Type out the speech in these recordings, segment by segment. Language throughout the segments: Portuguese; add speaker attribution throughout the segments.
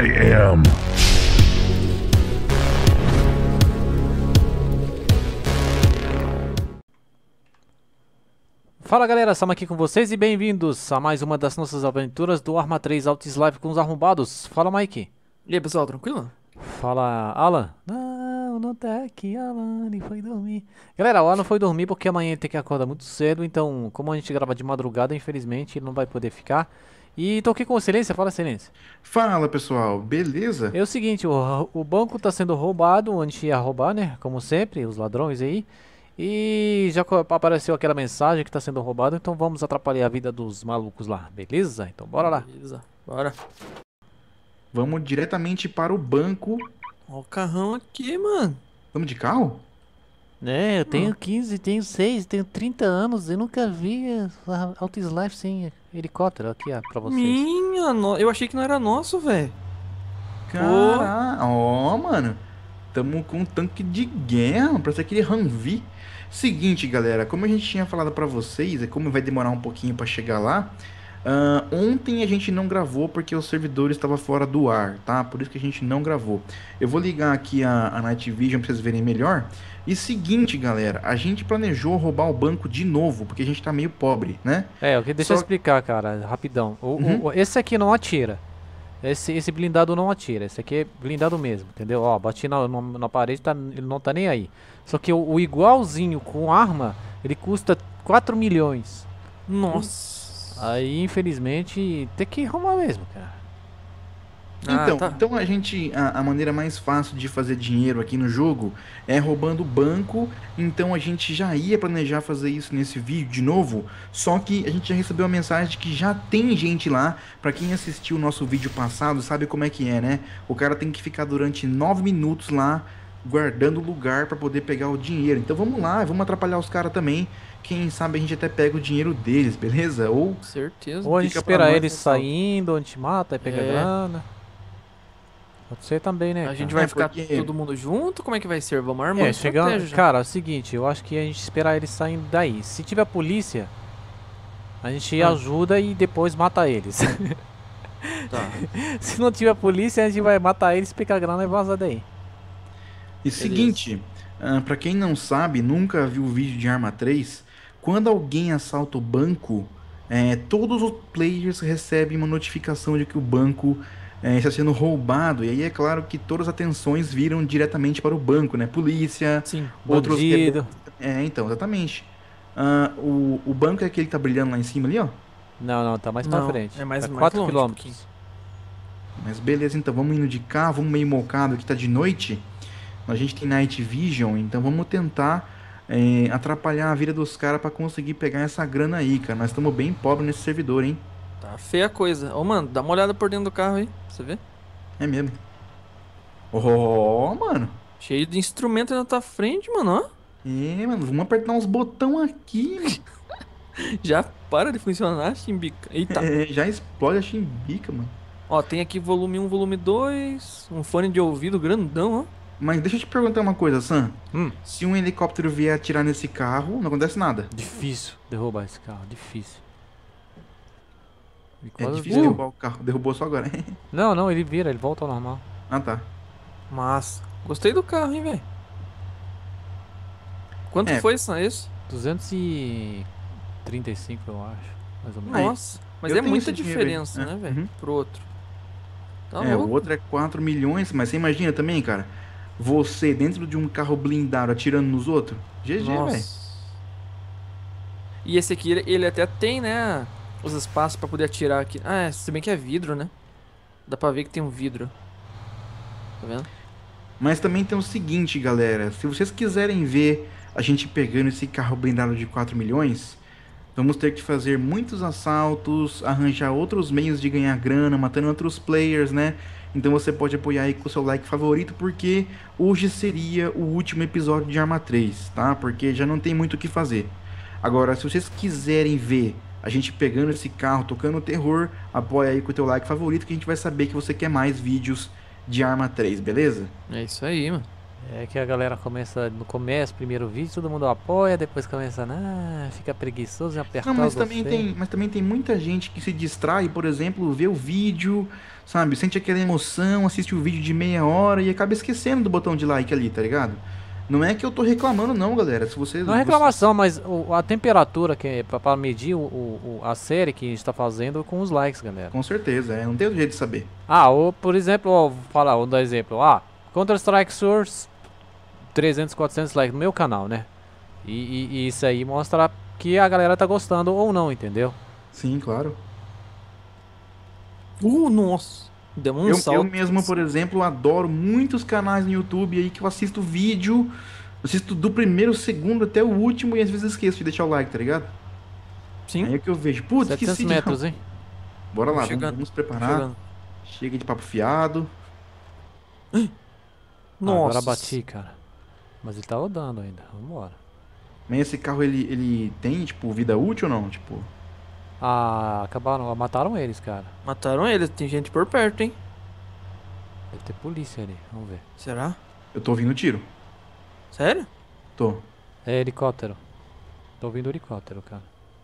Speaker 1: I am.
Speaker 2: Fala galera, estamos aqui com vocês e bem-vindos a mais uma das nossas aventuras do Arma 3 Altis Live com os arrombados. Fala Mike.
Speaker 3: E aí pessoal, tranquilo?
Speaker 2: Fala Alan. Não, não tá aqui, Alan, ele foi dormir. Galera, o Alan foi dormir porque amanhã ele tem que acordar muito cedo, então como a gente grava de madrugada, infelizmente ele não vai poder ficar. E tô aqui com o Silêncio, fala Silêncio.
Speaker 4: Fala pessoal, beleza?
Speaker 2: É o seguinte, o, o banco tá sendo roubado, gente ia roubar, né? Como sempre, os ladrões aí. E já apareceu aquela mensagem que tá sendo roubado, então vamos atrapalhar a vida dos malucos lá, beleza? Então bora lá.
Speaker 3: Beleza, bora.
Speaker 4: Vamos diretamente para o banco.
Speaker 3: Ó o carrão aqui, mano.
Speaker 4: Vamos de carro?
Speaker 2: É, eu tenho 15, tenho 6, tenho 30 anos, eu nunca vi a Altis Life sem helicóptero aqui, ó, pra vocês.
Speaker 3: Minha, no... eu achei que não era nosso, velho.
Speaker 4: Caralho, ó, mano. Tamo com um tanque de guerra, parece aquele Humvee. Seguinte, galera, como a gente tinha falado pra vocês, é como vai demorar um pouquinho pra chegar lá. Ah, ontem a gente não gravou porque o servidor estava fora do ar, tá? Por isso que a gente não gravou. Eu vou ligar aqui a, a Night Vision pra vocês verem melhor. E seguinte, galera, a gente planejou roubar o banco de novo, porque a gente tá meio pobre, né?
Speaker 2: É, deixa eu
Speaker 4: Só-
Speaker 2: explicar, cara, rapidão. O-
Speaker 4: Uhum.
Speaker 2: o- esse aqui não atira. Esse, esse blindado não atira. Esse aqui é blindado mesmo, entendeu? Ó, bati na, na, na parede, tá, ele não tá nem aí. Só que o, o igualzinho com arma, ele custa 4 milhões.
Speaker 3: Nossa.
Speaker 2: Aí, infelizmente, tem que arrumar mesmo, cara.
Speaker 3: Ah,
Speaker 4: Então,
Speaker 3: tá.
Speaker 4: então a gente a, a maneira mais fácil de fazer dinheiro aqui no jogo é roubando banco. Então a gente já ia planejar fazer isso nesse vídeo de novo, só que a gente já recebeu a mensagem de que já tem gente lá. Pra quem assistiu o nosso vídeo passado, sabe como é que é, né? O cara tem que ficar durante 9 minutos lá guardando lugar pra poder pegar o dinheiro. Então vamos lá, vamos atrapalhar os caras também. Quem sabe a gente até pega o dinheiro deles, beleza? Ou
Speaker 3: Certeza.
Speaker 2: Ou a gente espera eles saindo, ou a gente mata e pega
Speaker 3: É.
Speaker 2: grana. Pode ser também, né?
Speaker 3: A gente
Speaker 2: cara?
Speaker 3: vai
Speaker 4: É,
Speaker 3: ficar
Speaker 4: porque-
Speaker 3: todo mundo junto? Como é que vai ser? Vamos armando
Speaker 2: É, chegando.
Speaker 3: estratégia.
Speaker 2: Cara, é o seguinte, eu acho que a gente esperar eles saindo daí. Se tiver polícia, a gente
Speaker 3: Ah.
Speaker 2: ajuda e depois mata eles.
Speaker 3: Tá.
Speaker 2: Se não tiver polícia, a gente vai matar eles, pegar a grana e vazar daí.
Speaker 4: E seguinte, ah, pra quem não sabe, nunca viu o vídeo de Arma 3, quando alguém assalta o banco, eh, todos os players recebem uma notificação de que o banco eh, está sendo roubado. E aí é claro que todas as atenções viram diretamente para o banco, né? Polícia,
Speaker 3: Sim.
Speaker 4: outros...
Speaker 2: Bandido.
Speaker 4: É, então, exatamente. Ah, o, o banco é aquele que tá brilhando lá em cima ali, ó.
Speaker 2: Não, não, tá mais pra
Speaker 3: Não,
Speaker 2: frente.
Speaker 3: é mais-
Speaker 2: tá
Speaker 3: mais
Speaker 2: 4
Speaker 3: longe um
Speaker 2: quilômetros.
Speaker 4: Mas beleza, então vamos indo de carro, vamos meio mocado que tá de noite. A gente tem Night Vision, então vamos tentar eh, atrapalhar a vida dos caras pra conseguir pegar essa grana aí, cara. Nós estamos bem pobres nesse servidor, hein?
Speaker 3: Tá feia a coisa. Ô, mano, dá uma olhada por dentro do carro aí. Você vê?
Speaker 4: É mesmo. Oh, mano.
Speaker 3: Cheio de instrumento na tua frente, mano, ó.
Speaker 4: É, mano, vamos apertar uns botão aqui.
Speaker 3: Já para de funcionar, chimbica. Eita.
Speaker 4: É, já explode a chimbica, mano.
Speaker 3: Ó, tem aqui volume 1, volume 2, um fone de ouvido grandão, ó.
Speaker 4: Mas deixa eu te perguntar uma coisa, Sam.
Speaker 2: Hum.
Speaker 4: Se um helicóptero vier atirar nesse carro, não acontece nada.
Speaker 2: Difícil derrubar esse carro, difícil. Ele
Speaker 4: É difícil
Speaker 2: voou.
Speaker 4: derrubar o carro. Derrubou só agora.
Speaker 2: Não, não, ele vira, ele volta ao normal.
Speaker 4: ah, tá.
Speaker 3: Massa. Gostei do carro, hein, velho. Quanto
Speaker 4: É.
Speaker 3: foi isso? isso?
Speaker 2: 235, eu acho. Mais ou menos.
Speaker 3: Nossa. Mas
Speaker 4: eu
Speaker 3: é muita diferença,
Speaker 4: É,
Speaker 3: né, velho?
Speaker 4: uhum.
Speaker 3: Pro outro. Tá
Speaker 4: é, o
Speaker 3: louco.
Speaker 4: outro é 4 milhões, mas você imagina também, cara, você dentro de um carro blindado atirando nos outros? GG, velho.
Speaker 3: E esse aqui, ele- até tem, né, os espaços pra poder atirar aqui. Ah, é, se bem que é vidro, né? Dá pra ver que tem um vidro. Tá vendo?
Speaker 4: Mas também tem o seguinte, galera, se vocês quiserem ver a gente pegando esse carro blindado de 4 milhões, vamos ter que fazer muitos assaltos, arranjar outros meios de ganhar grana, matando outros players, né? Então você pode apoiar aí com o seu like favorito, porque hoje seria o último episódio de Arma 3, tá? Porque já não tem muito o que fazer. Agora, se vocês quiserem ver a gente pegando esse carro, tocando terror, apoia aí com o teu like favorito, que a gente vai saber que você quer mais vídeos de Arma 3, beleza?
Speaker 3: É isso aí, mano.
Speaker 2: É que a galera começa no começo, primeiro vídeo, todo mundo apoia, depois começa, ah, fica preguiçoso em apertar
Speaker 4: Não, mas também, tem, mas também tem muita gente que se distrai, por exemplo, vê o vídeo, sabe? Sente aquela emoção, assiste o vídeo de meia hora e acaba esquecendo do botão de like ali, tá ligado? Não é que eu tô reclamando, não, galera. Se vocês.
Speaker 2: Não é reclamação, mas o- a temperatura que é pra, pra medir o, o- a série que a gente tá fazendo com os likes, galera.
Speaker 4: Com certeza, é. Não tem jeito de saber.
Speaker 2: Ah, ou por exemplo, ó, vou falar, vou dar exemplo. Ah, Counter-Strike Source, 300, 400 likes no meu canal, né? E, e- e isso aí mostra que a galera tá gostando ou não, entendeu?
Speaker 4: Sim, claro.
Speaker 3: Uh, nossa. Deu um
Speaker 4: eu,
Speaker 3: salto.
Speaker 4: eu mesmo, por exemplo, adoro muitos canais no YouTube aí que eu assisto vídeo, assisto do primeiro, segundo até o último e às vezes esqueço de deixar o like, tá ligado?
Speaker 3: Sim.
Speaker 4: Aí é que eu vejo, putz,
Speaker 2: 700
Speaker 4: esqueci de-
Speaker 2: metros, hein?
Speaker 4: Bora lá, vamos,
Speaker 3: Chegando,
Speaker 4: vamos preparar.
Speaker 3: Jogando.
Speaker 4: Chega de papo fiado.
Speaker 3: Nossa.
Speaker 2: agora bati, cara. Mas ele tá rodando ainda, vambora.
Speaker 4: Mas esse carro, ele, ele tem, tipo, vida útil ou não? Tipo,
Speaker 2: Ah, acabaram, mataram eles, cara.
Speaker 3: Mataram ele, tem gente por perto, hein?
Speaker 2: Deve ter polícia ali, vamos ver.
Speaker 3: Será?
Speaker 4: eu tô ouvindo tiro.
Speaker 3: Sério?
Speaker 4: Tô.
Speaker 2: É helicóptero. Tô ouvindo helicóptero, cara.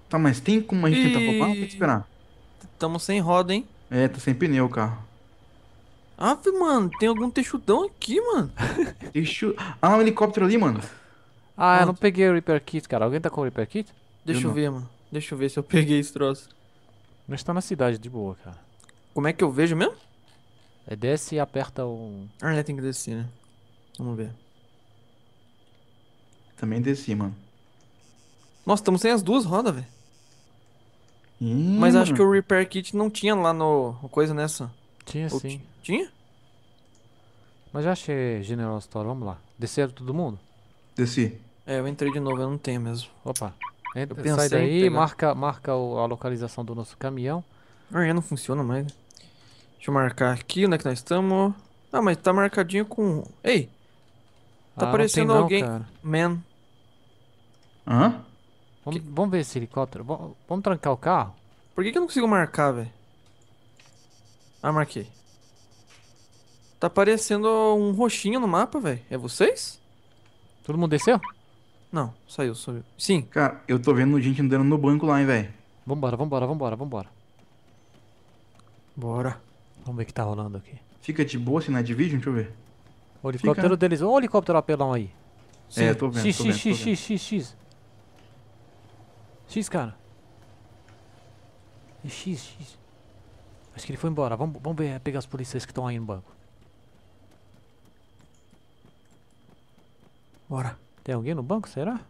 Speaker 4: Tá, mas tem como a gente tentar roubar ou tem que esperar?
Speaker 3: Tamo sem roda, hein?
Speaker 4: É, tá sem pneu o carro.
Speaker 3: Ave, mano, tem algum texudão aqui, mano.
Speaker 4: Deixa eu... Ah, um helicóptero ali, mano.
Speaker 2: Ah, eu não peguei o Repair Kit, cara. Alguém tá com o Repair Kit?
Speaker 3: Deixa
Speaker 4: Eu
Speaker 3: eu, ver, mano. Deixa eu ver se eu peguei esse troço.
Speaker 2: Nós tá na cidade de boa, cara.
Speaker 3: Como é que eu vejo mesmo?
Speaker 2: É desce e aperta o.
Speaker 3: Ah, é, tem que descer, né? Vamos ver.
Speaker 4: Também desci, mano.
Speaker 3: Nossa, estamos sem as duas rodas, velho. Mas acho que o Repair Kit não tinha lá no no coisa nessa.
Speaker 2: Tinha
Speaker 3: Ou
Speaker 2: sim.
Speaker 3: ti- Tinha?
Speaker 2: Mas já achei General Store, vamos lá. Desceram todo mundo?
Speaker 4: Desci.
Speaker 3: É, eu entrei de novo, eu não tenho mesmo.
Speaker 2: Opa. Entra,
Speaker 3: Eu pensei
Speaker 2: sai daí, marca, marca o- a localização do nosso caminhão.
Speaker 3: Ah, não funciona mais. Deixa eu marcar aqui, onde é que nós estamos? Ah, mas tá marcadinho com... Ei,
Speaker 2: Ah,
Speaker 3: Tá
Speaker 2: não
Speaker 3: parecendo
Speaker 2: tem não,
Speaker 3: alguém-
Speaker 2: cara.
Speaker 3: man.
Speaker 4: Hã?
Speaker 2: Vamos, vamos ver esse helicóptero. Vamos, vamos trancar o carro?
Speaker 3: Por que, que eu não consigo marcar, velho? Ah, marquei. Tá aparecendo um roxinho no mapa, velho. É vocês?
Speaker 2: Todo mundo desceu?
Speaker 3: Não, saiu, subiu. Sim.
Speaker 4: Cara, eu tô vendo gente andando no banco lá, hein, velho.
Speaker 2: Vambora, vambora, vambora, vambora.
Speaker 3: Bora.
Speaker 2: Vamos ver o que tá rolando aqui.
Speaker 4: Fica de boa se não é de vídeo, deixa eu ver.
Speaker 2: O helicóptero deles. Olha o helicóptero apelão aí.
Speaker 4: É, tô vendo,
Speaker 2: X,
Speaker 4: tô vendo,
Speaker 2: X,
Speaker 4: tô
Speaker 2: X,
Speaker 4: vendo.
Speaker 2: X, X, X. X, cara. É X, X. Acho que ele foi embora. Vamos, vamos ver, pegar os policiais que estão aí no banco.
Speaker 3: Bora.
Speaker 2: Tem alguém no banco, será?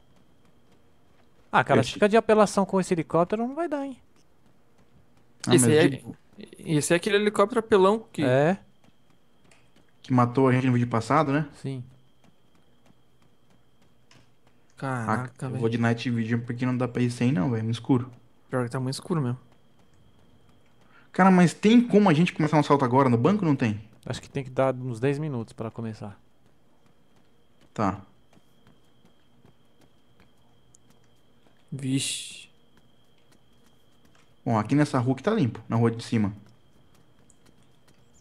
Speaker 2: Ah, cara, se ficar de apelação com esse helicóptero, não vai dar, hein?
Speaker 4: Ah,
Speaker 3: Esse é-
Speaker 4: de-
Speaker 3: Esse é aquele helicóptero apelão que...
Speaker 2: É,
Speaker 4: que matou a gente no vídeo passado, né?
Speaker 2: sim.
Speaker 4: Ah,
Speaker 3: Caraca,
Speaker 4: eu vou
Speaker 3: velho.
Speaker 4: de night vision porque não dá pra ir sem não, velho, no escuro.
Speaker 3: Pior que tá muito escuro mesmo.
Speaker 4: Cara, mas tem como a gente começar um assalto agora no banco ou não tem?
Speaker 2: Acho que tem que dar uns 10 minutos pra começar.
Speaker 4: Tá.
Speaker 3: Vixe.
Speaker 4: Bom, aqui nessa rua que tá limpo, na rua de cima.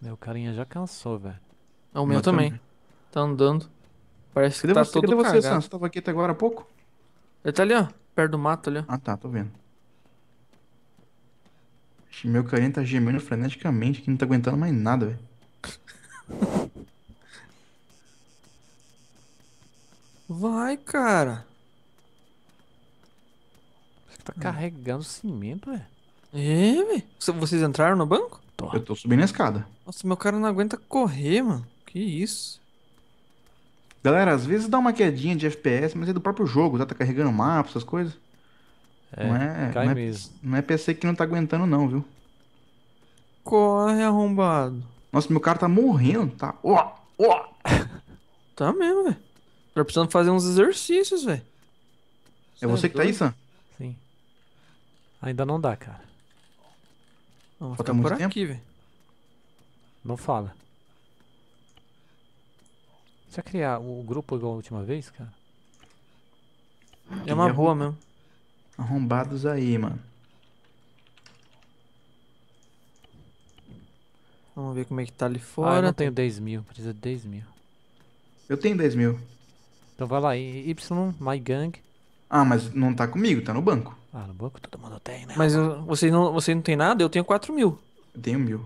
Speaker 2: O carinha já cansou, velho.
Speaker 3: Ah, o meu
Speaker 4: Meu
Speaker 3: também.
Speaker 4: também.
Speaker 3: Tá andando. Parece que
Speaker 4: Cadê
Speaker 3: tá
Speaker 4: você,
Speaker 3: todo
Speaker 4: cadê você,
Speaker 3: cagado.
Speaker 4: Sam? Você tava aqui até agora há pouco?
Speaker 3: Ele tá ali, ó. Perto do mato ali, ó.
Speaker 4: Ah, tá, tô vendo. Meu carinha tá gemendo freneticamente, que não tá aguentando mais nada, velho.
Speaker 3: Vai, cara.
Speaker 2: Que tá carregando cimento, velho.
Speaker 3: É, velho. Cê- Vocês entraram no banco?
Speaker 2: Tô.
Speaker 4: Eu tô subindo a escada.
Speaker 3: Nossa, meu cara não aguenta correr, mano. Que isso?
Speaker 4: Galera, às vezes dá uma quedinha de FPS, mas é do próprio jogo, tá? Tá carregando mapa, essas coisas.
Speaker 2: É,
Speaker 4: não é,
Speaker 2: cai
Speaker 4: não é,
Speaker 2: mesmo.
Speaker 4: não é PC que não tá aguentando não, viu?
Speaker 3: Corre, arrombado.
Speaker 4: Nossa, meu cara tá morrendo, tá? Ó, ó.
Speaker 3: Tá mesmo, velho. Tá precisando fazer uns exercícios, velho.
Speaker 4: É você que tá aí, Sam?
Speaker 2: Sim. Ainda não dá, cara.
Speaker 3: Vamos
Speaker 4: Falta
Speaker 3: ficar por
Speaker 4: muito tempo?
Speaker 3: aqui, velho.
Speaker 2: Não fala. Você vai criar o grupo igual a última vez, cara?
Speaker 3: É uma boa mesmo.
Speaker 4: Arrombados aí, mano.
Speaker 3: Vamos ver como é que tá ali
Speaker 2: Ah, eu
Speaker 3: fora.
Speaker 2: não tenho 10 mil. Precisa de 10 mil.
Speaker 4: Eu tenho 10 mil.
Speaker 2: Então vai lá, Y, My Gang.
Speaker 4: Ah, mas não tá comigo, tá no banco.
Speaker 2: Ah, no banco todo mundo tem, né?
Speaker 3: Mas eu- você não, você não tem nada? Eu tenho 4 mil.
Speaker 4: Eu tenho mil.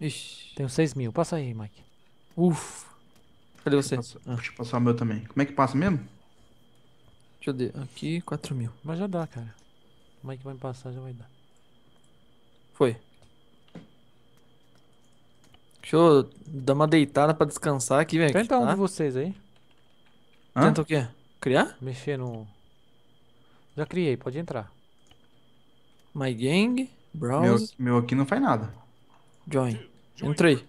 Speaker 3: Ixi.
Speaker 2: Tenho 6 mil. Passa aí, Mike.
Speaker 3: Ufa. Cadê você?
Speaker 4: Passa-
Speaker 3: Ah,
Speaker 4: Deixa eu passar o meu também. Como é que passa mesmo?
Speaker 3: Deixa eu ver. Aqui, 4 mil.
Speaker 2: Mas já dá, cara. O Mike vai me passar, já vai dar.
Speaker 3: Foi. Deixa eu dar uma deitada pra descansar aqui, velho.
Speaker 2: Tenta um
Speaker 3: tá?
Speaker 2: de vocês aí.
Speaker 4: Hã?
Speaker 3: Tenta o quê? Criar?
Speaker 2: Mexer no... Já criei, pode entrar.
Speaker 3: My Gang,
Speaker 4: Meu,
Speaker 3: Browse,
Speaker 4: meu aqui não faz nada.
Speaker 3: Join. Entrei.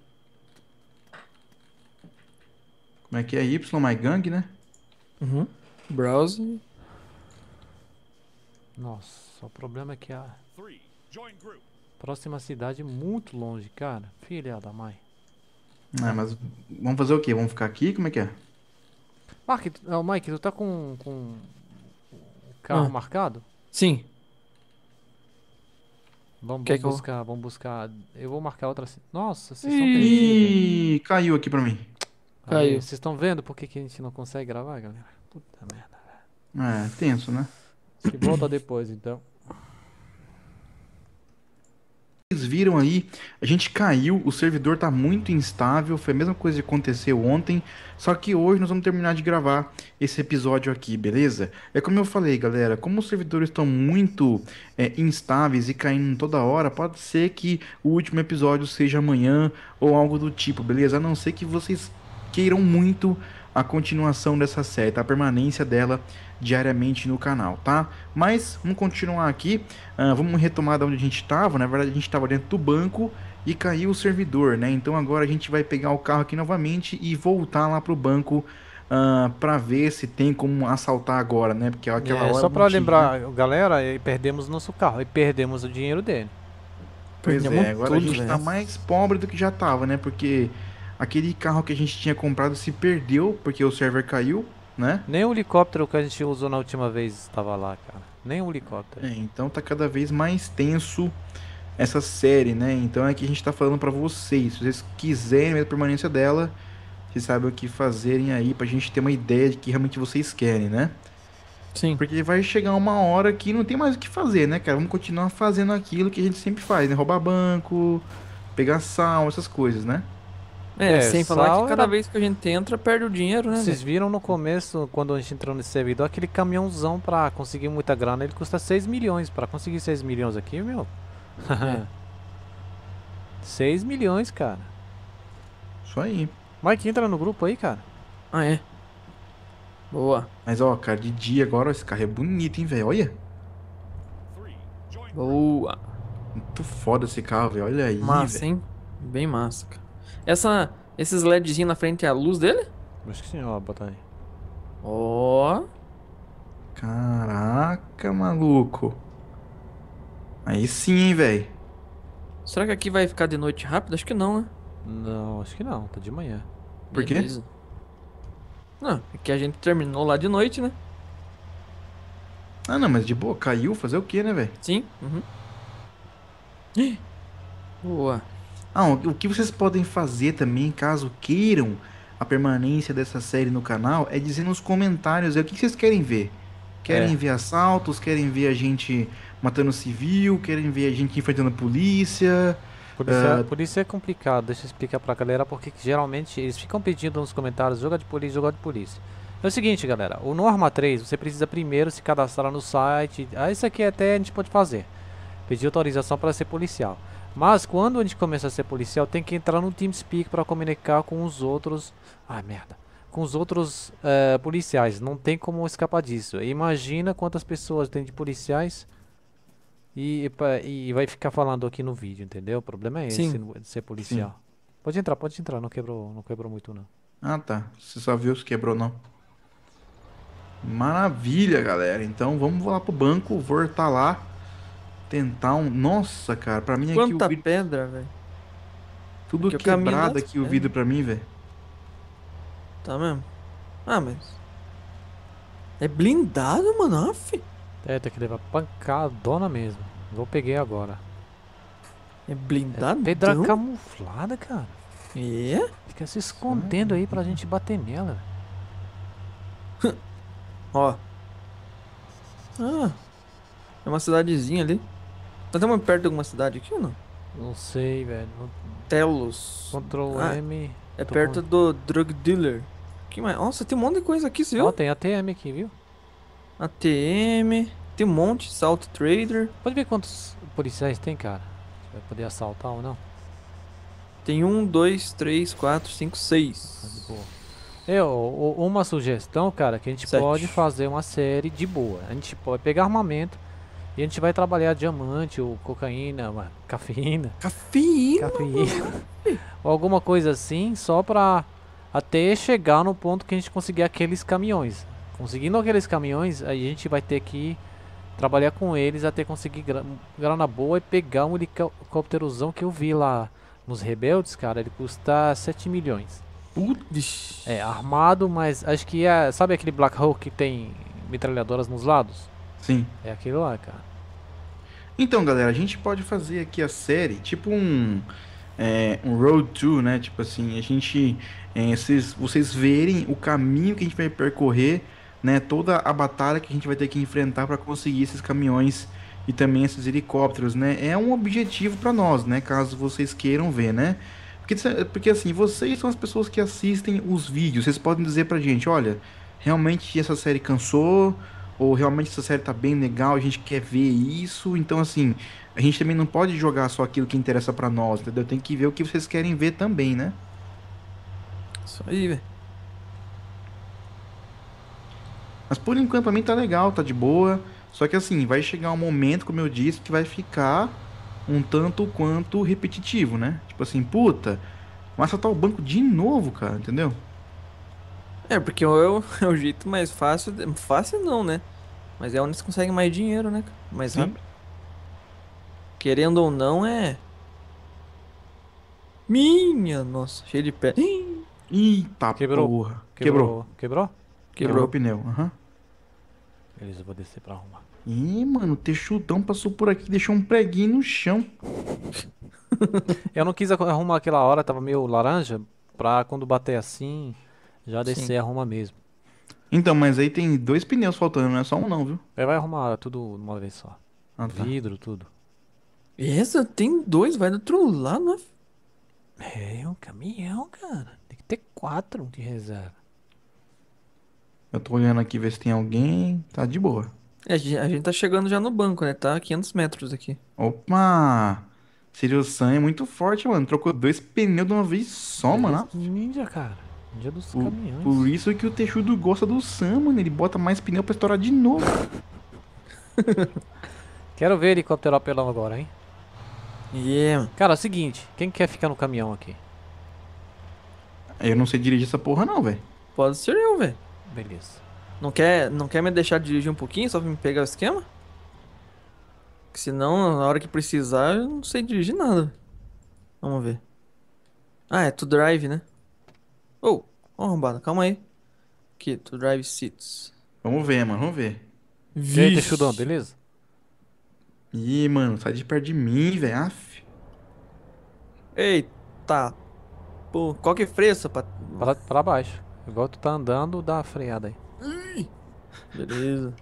Speaker 4: Como é que é Y, my gang, né?
Speaker 3: Uhum. Browse.
Speaker 2: Nossa, o problema é que a próxima cidade é muito longe, cara. Filha da mãe.
Speaker 4: Ah, mas vamos fazer o quê? Vamos ficar aqui? Como é que é?
Speaker 2: Mark, não, Mike, tu tá com, com o carro
Speaker 3: Ah.
Speaker 2: marcado?
Speaker 3: Sim.
Speaker 2: Vamos,
Speaker 3: que eu-
Speaker 2: buscar, vamos buscar. Eu vou marcar outra. Nossa, vocês estão perdidos.
Speaker 4: Ih, caiu aqui pra mim.
Speaker 2: Aí,
Speaker 3: Caiu.
Speaker 2: Vocês estão vendo por que, que a gente não consegue gravar, galera? Puta merda.
Speaker 4: É, tenso, né?
Speaker 2: Se volta depois, então.
Speaker 4: Vocês viram aí, a gente caiu, o servidor tá muito instável, foi a mesma coisa que aconteceu ontem, só que hoje nós vamos terminar de gravar esse episódio aqui, beleza? É como eu falei, galera, como os servidores estão muito é, instáveis e caindo toda hora, pode ser que o último episódio seja amanhã ou algo do tipo, beleza? A não ser que vocês queiram muito a continuação dessa série, tá? a permanência dela diariamente no canal, tá? Mas vamos continuar aqui, ah, vamos retomar da onde a gente estava. Na verdade, a gente estava dentro do banco e caiu o servidor, né? Então agora a gente vai pegar o carro aqui novamente e voltar lá pro banco ah, para ver se tem como assaltar agora, né? Porque aquela
Speaker 2: É,
Speaker 4: hora
Speaker 2: só
Speaker 4: tinha.
Speaker 2: lembrar, galera, perdemos nosso carro e perdemos o dinheiro dele.
Speaker 4: Pois
Speaker 3: Perdemos
Speaker 4: é, agora a
Speaker 3: tudo,
Speaker 4: gente tá
Speaker 3: velho.
Speaker 4: mais pobre do que já tava, né? Porque aquele carro que a gente tinha comprado se perdeu porque o server caiu, né?
Speaker 2: Nem o helicóptero que a gente usou na última vez estava lá, cara. Nem o helicóptero.
Speaker 4: É, então tá cada vez mais tenso essa série, né? Então é que a gente tá falando pra vocês. Se vocês quiserem a permanência dela, vocês sabem o que fazerem aí pra gente ter uma ideia de que realmente vocês querem, né?
Speaker 3: Sim.
Speaker 4: Porque vai chegar uma hora que não tem mais o que fazer, né, cara? Vamos continuar fazendo aquilo que a gente sempre faz, né? Roubar banco, pegar sal, essas coisas, né?
Speaker 3: É,
Speaker 2: É,
Speaker 3: sem falar que cada
Speaker 2: era-
Speaker 3: vez que a gente entra, perde o dinheiro, né?
Speaker 2: Vocês viram no começo, quando a gente entrou nesse servidor, aquele caminhãozão pra conseguir muita grana, ele custa 6 milhões. Pra conseguir 6 milhões aqui, meu.
Speaker 3: É.
Speaker 2: 6 milhões, cara.
Speaker 4: Isso aí.
Speaker 2: Mike, entra no grupo aí, cara.
Speaker 3: Ah, é. Boa.
Speaker 4: Mas ó, cara, de dia agora esse carro é bonito, hein, velho? Olha.
Speaker 3: Boa.
Speaker 4: Muito foda esse carro, velho. Olha aí,
Speaker 3: Massa,
Speaker 4: velho.
Speaker 3: hein? Bem massa, cara. Essa, esses LEDzinhos na frente é a luz dele?
Speaker 2: Acho que sim, ó, bota aí.
Speaker 3: Ó.
Speaker 4: Caraca, maluco. Aí sim, hein, velho.
Speaker 3: Será que aqui vai ficar de noite rápido? Acho que não, né?
Speaker 2: Não, acho que não, tá de manhã.
Speaker 4: Por quê?
Speaker 3: Beleza. Não, é que a gente terminou lá de noite, né?
Speaker 4: Ah, não, mas de boa, caiu, fazer o quê, né, velho?
Speaker 3: Sim. Uhum. Ih, Boa.
Speaker 4: Ah, o que vocês podem fazer também, caso queiram a permanência dessa série no canal, é dizer nos comentários aí o que vocês querem ver. Querem
Speaker 2: É.
Speaker 4: ver assaltos, querem ver a gente matando civil, querem ver a gente enfrentando polícia.
Speaker 2: Polícia,
Speaker 4: Ah.
Speaker 2: polícia é complicado, deixa eu explicar pra galera porque que geralmente eles ficam pedindo nos comentários joga de polícia, joga de polícia. É o seguinte, galera, o Norma 3 você precisa primeiro se cadastrar no site. Ah, isso aqui até a gente pode fazer. Pedir autorização para ser policial. Mas quando a gente começa a ser policial, tem que entrar no TeamSpeak para comunicar com os outros. Ai, merda. Com os outros eh, policiais. Não tem como escapar disso. Imagina quantas pessoas tem de policiais e, e vai ficar falando aqui no vídeo, entendeu? O problema é esse,
Speaker 3: Sim.
Speaker 2: ser policial. Pode entrar, pode entrar, não quebrou, não quebrou muito não.
Speaker 4: Ah, tá. Você só viu se quebrou, não. Maravilha, galera. Então vamos lá pro banco, voltar lá. Tentar um. Nossa, cara, pra mim aqui
Speaker 3: Quanta
Speaker 4: o vidro.
Speaker 3: pedra, velho.
Speaker 4: Tudo
Speaker 3: aqui o caminho
Speaker 4: quebrado aqui o
Speaker 3: pedras.
Speaker 4: vidro pra mim, velho.
Speaker 3: Tá mesmo? Ah, mas. É blindado, mano? Aff.
Speaker 2: É, tem que levar pancadona mesmo. Eu peguei agora.
Speaker 3: É
Speaker 2: É
Speaker 3: blindado?
Speaker 2: pedra camuflada, cara.
Speaker 3: É?
Speaker 2: Fica se escondendo aí pra gente bater nela.
Speaker 3: Ó. Ah. É uma cidadezinha ali. Nós estamos perto de alguma cidade aqui ou não?
Speaker 2: Não sei, velho.
Speaker 3: Telos.
Speaker 2: Ctrl
Speaker 3: Ah,
Speaker 2: M.
Speaker 3: É perto do drug dealer. Que mais? Nossa, tem um monte de coisa aqui, você
Speaker 2: Ó,
Speaker 3: viu?
Speaker 2: tem ATM aqui, viu?
Speaker 3: ATM. Tem um monte. Salt Trader.
Speaker 2: Pode ver quantos policiais tem, cara. Gente vai poder assaltar ou não.
Speaker 3: Tem um, dois, três, quatro, cinco,
Speaker 2: Tá
Speaker 3: seis.
Speaker 2: de boa. Eu, o- uma sugestão, cara, que a gente
Speaker 3: Sete.
Speaker 2: pode fazer uma série de boa. A gente pode pegar armamento e a gente vai trabalhar diamante ou cocaína, uma- cafeína,
Speaker 3: Cafeína.
Speaker 2: cafeína, ou alguma coisa assim, só pra até chegar no ponto que a gente conseguir aqueles caminhões. Conseguindo aqueles caminhões, aí a gente vai ter que trabalhar com eles até conseguir gra- grana boa e pegar um helicópterozão que eu vi lá nos rebeldes, cara, ele custa 7 milhões.
Speaker 3: Putz.
Speaker 2: É, armado, mas acho que é. Sabe aquele Black Hawk que tem metralhadoras nos lados?
Speaker 4: Sim.
Speaker 2: É aquele lá, cara.
Speaker 4: Então, galera, a gente pode fazer aqui a série, tipo um, é, um road to, né? Tipo assim, a gente, é, vocês, vocês verem o caminho que a gente vai percorrer, né? Toda a batalha que a gente vai ter que enfrentar para conseguir esses caminhões e também esses helicópteros, né? É um objetivo para nós, né? Caso vocês queiram ver, né? Porque, porque assim, vocês são as pessoas que assistem os vídeos, vocês podem dizer pra gente, olha, realmente essa série cansou, ou realmente essa série tá bem legal, a gente quer ver isso. Então, assim, a gente também não pode jogar só aquilo que interessa pra nós, entendeu? Tem que ver o que vocês querem ver também, né?
Speaker 3: Isso aí, velho.
Speaker 4: Mas por enquanto pra mim tá legal, tá de boa. Só que assim, vai chegar um momento, como eu disse, que vai ficar um tanto quanto repetitivo, né? Tipo assim, puta, vai assaltar o banco de novo, cara, entendeu?
Speaker 3: É, porque é o, é o jeito mais fácil. de- Fácil não, né? Mas é onde você consegue mais dinheiro, né? cara? Mais
Speaker 4: Sim.
Speaker 3: rápido. Querendo ou não, é. Minha nossa, cheio de pé. Ih,
Speaker 4: Eita
Speaker 2: Quebrou.
Speaker 4: porra.
Speaker 2: Quebrou. Quebrou?
Speaker 3: Quebrou.
Speaker 4: o pneu, aham.
Speaker 2: Beleza, eu vou descer pra arrumar.
Speaker 4: Ih, mano, o Texutão passou por aqui e deixou um preguinho no chão.
Speaker 2: Eu não quis arru- arrumar aquela hora, tava meio laranja, pra quando bater assim, já descer
Speaker 3: Sim.
Speaker 2: arruma mesmo.
Speaker 4: Então, mas aí tem dois pneus faltando, não é só um não, viu?
Speaker 2: Aí vai arrumar tudo de uma vez só.
Speaker 4: Ah, tá.
Speaker 2: Vidro, tudo.
Speaker 3: Essa tem dois, vai do outro lado, né?
Speaker 2: É um caminhão, cara. Tem que ter quatro de reserva.
Speaker 4: Eu tô olhando aqui ver se tem alguém. Tá de boa.
Speaker 3: É, a gente, tá chegando já no banco, né? Tá a 500 metros aqui.
Speaker 4: Opa! Sirius Sam é muito forte, mano. Trocou dois pneus de uma vez só, mano.
Speaker 2: Ninja, cara. Ninja dos
Speaker 4: Por,
Speaker 2: caminhões.
Speaker 4: por isso que o Texudo gosta do Sam, mano. Ele bota mais pneu pra estourar de novo.
Speaker 2: Quero ver helicóptero apelão agora, hein?
Speaker 3: Yeah.
Speaker 2: Cara, é o seguinte, quem quer ficar no caminhão aqui?
Speaker 4: Eu não sei dirigir essa porra, não, velho.
Speaker 3: Pode ser eu, velho.
Speaker 2: Beleza.
Speaker 3: Não quer, não quer me deixar dirigir um pouquinho só pra me pegar o esquema? Que senão, na hora que precisar, eu não sei dirigir nada. Vamos ver. Ah, é to drive, né? Oh, ó, arrombada, calma aí. Aqui, to drive seats.
Speaker 4: Vamos ver, mano. Vamos ver.
Speaker 2: E aí,
Speaker 3: Vixe.
Speaker 2: Texudão, beleza?
Speaker 4: Ih, mano, sai de perto de mim, velho. Aff.
Speaker 3: Eita. Pô, qual que é freio, sapato?
Speaker 2: Pra, pra baixo. Igual tu tá andando, dá uma freada aí.
Speaker 3: Beleza.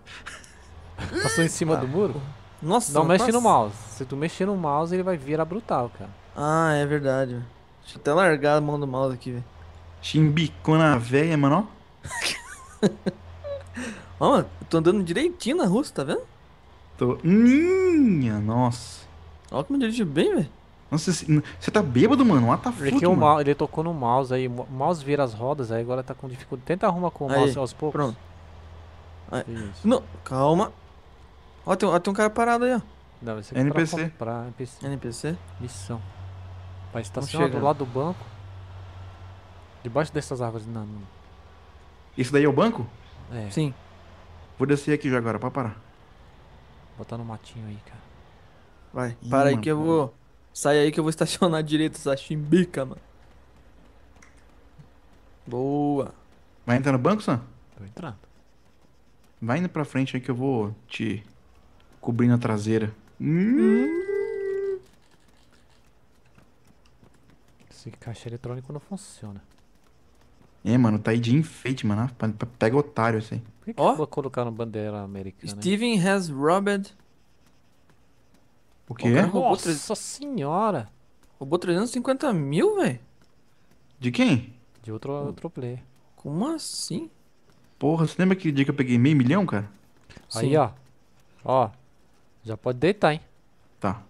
Speaker 2: Passou em cima do muro?
Speaker 3: Nossa,
Speaker 2: Não
Speaker 3: mas
Speaker 2: mexe no
Speaker 3: passa-
Speaker 2: mouse. Se tu mexer no mouse, ele vai virar brutal, cara.
Speaker 3: Ah, é verdade, velho. Deixa eu até largar a mão do mouse aqui, velho.
Speaker 4: Chimbicona velha, mano. ó.
Speaker 3: Ó, mano, eu tô andando direitinho na rua, tá vendo?
Speaker 4: Tô... Minha, nossa.
Speaker 3: Ó como eu dirijo bem, velho.
Speaker 4: Nossa, você tá bêbado, mano? What the fuck, mano?
Speaker 2: mouse, ele tocou no mouse aí, o mouse vira as rodas, aí agora tá com dificuldade. Tenta arrumar com o
Speaker 3: Aí,
Speaker 2: mouse aos poucos.
Speaker 3: Pronto.
Speaker 2: Isso.
Speaker 3: Não, calma. Ó, tem, ó, tem um cara parado aí, ó.
Speaker 2: Não, aqui é
Speaker 4: NPC.
Speaker 2: Pra comprar, NPC.
Speaker 3: NPC.
Speaker 2: Missão. Vai estacionar do lado do banco. Debaixo dessas árvores. Não.
Speaker 4: Esse daí é o banco?
Speaker 2: É,
Speaker 3: Sim.
Speaker 4: Vou descer aqui já agora, pra parar.
Speaker 2: botar no matinho aí, cara.
Speaker 3: Vai.
Speaker 4: Ih,
Speaker 3: Para aí
Speaker 4: mano,
Speaker 3: que eu vou. Sai aí que eu vou estacionar direito essa chimbica, mano. Boa.
Speaker 4: Vai entrar no banco, Sam?
Speaker 2: Tô entrando.
Speaker 4: Vai indo pra frente aí que eu vou te cobrir na traseira. Hum.
Speaker 2: Esse caixa eletrônico não funciona.
Speaker 4: É, mano, tá aí de enfeite, mano. Ah, Pega otário isso aí.
Speaker 2: Por que, que
Speaker 3: Ó.
Speaker 2: colocaram bandeira americana?
Speaker 3: Steven has robbed.
Speaker 4: O quê?
Speaker 3: Cara. roubou
Speaker 2: Nossa
Speaker 3: três-
Speaker 2: senhora!
Speaker 3: Roubou 350 mil, velho?
Speaker 4: De quem?
Speaker 2: De outro, outro player.
Speaker 3: Como assim?
Speaker 4: Porra, você lembra aquele dia que eu peguei meio milhão, cara?
Speaker 2: Aí,
Speaker 3: Sim.
Speaker 2: ó. Ó. Já pode deitar, hein?
Speaker 4: Tá.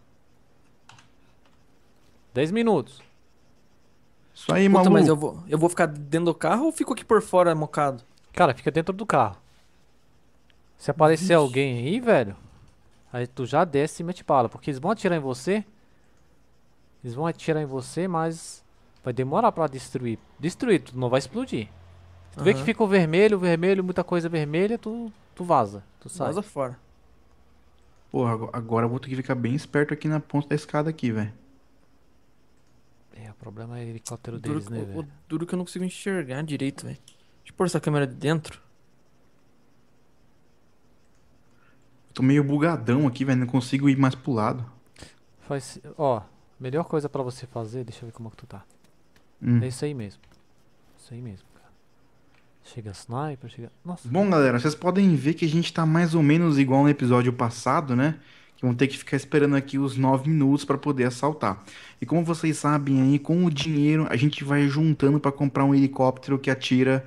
Speaker 2: 10 minutos.
Speaker 4: Isso aí,
Speaker 3: Puta,
Speaker 4: maluco.
Speaker 3: mas eu vou, eu vou ficar dentro do carro ou fico aqui por fora mocado?
Speaker 2: Cara, fica dentro do carro. Se aparecer alguém aí, velho, aí tu já desce e mete bala. Porque eles vão atirar em você. Eles vão atirar em você, mas vai demorar pra destruir. Destruir, tu não vai explodir. Tu vê que ficou vermelho, vermelho, muita coisa vermelha, tu, tu vaza. Tu sai.
Speaker 3: Vaza fora.
Speaker 4: Porra, ago- agora eu vou ter que ficar bem esperto aqui na ponta da escada aqui, velho.
Speaker 2: O problema é o helicóptero
Speaker 3: Duro,
Speaker 2: deles, né,
Speaker 3: o- o
Speaker 2: velho?
Speaker 3: duro que eu não consigo enxergar direito, velho. Deixa eu pôr essa câmera de dentro.
Speaker 4: Eu tô meio bugadão aqui, velho. Não consigo ir mais pro lado.
Speaker 2: Faz, ó, melhor coisa pra você fazer, deixa eu ver como é que tu tá.
Speaker 4: Hum.
Speaker 2: É isso aí mesmo. Isso aí mesmo, cara. Chega sniper, chega. Nossa.
Speaker 4: Bom, galera, vocês podem ver que a gente tá mais ou menos igual no episódio passado, né? Que vão ter que ficar esperando aqui os 9 minutos pra poder assaltar. E como vocês sabem aí, com o dinheiro a gente vai juntando pra comprar um helicóptero que atira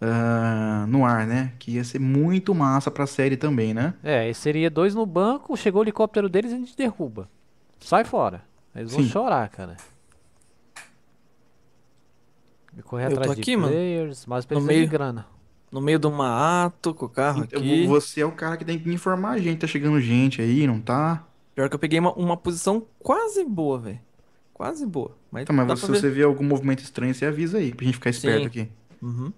Speaker 4: ah, no ar, né? Que ia ser muito massa pra série também, né?
Speaker 2: É, seria dois no banco, chegou o helicóptero deles e a gente derruba. Sai fora. Eles vão
Speaker 4: Sim.
Speaker 2: chorar, cara. E correr
Speaker 3: Eu tô
Speaker 2: atrás de
Speaker 3: aqui, mano.
Speaker 2: players, mas
Speaker 3: No
Speaker 2: precisa de
Speaker 3: meio.
Speaker 2: grana.
Speaker 3: No meio do mato, com o carro
Speaker 4: Então,
Speaker 3: aqui.
Speaker 4: você é o cara que tem que informar a gente. Tá chegando gente aí, não tá?
Speaker 3: Pior que eu peguei uma, uma posição quase boa, velho. Quase boa. Mas
Speaker 4: Tá, mas se
Speaker 3: ver.
Speaker 4: você vê algum movimento estranho, você avisa aí, pra gente ficar esperto
Speaker 3: Sim.
Speaker 4: aqui.
Speaker 3: Uhum.